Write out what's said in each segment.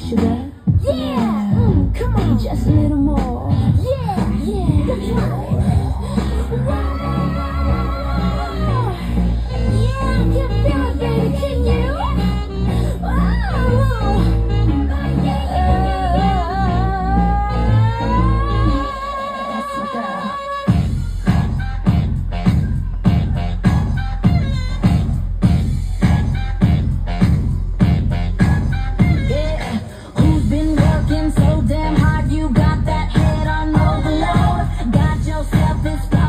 you. Yeah, mm, come on. Just a little. this.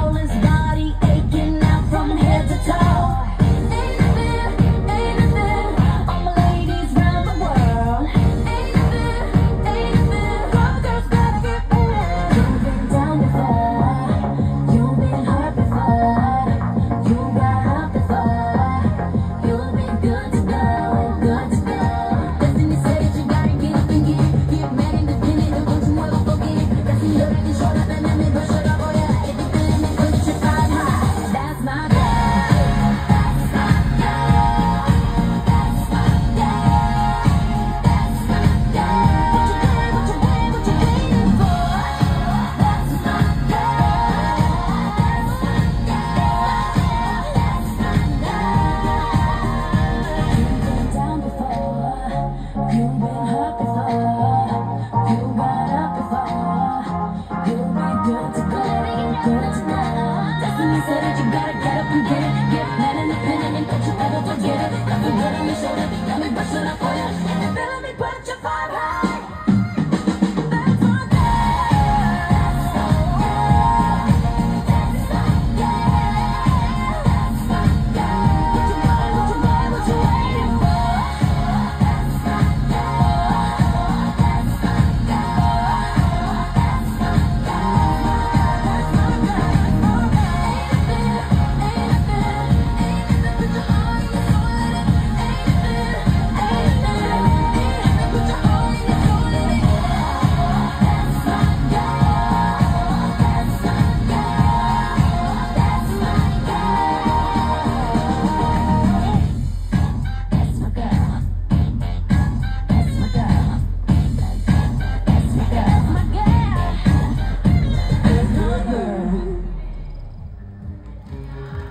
Yeah.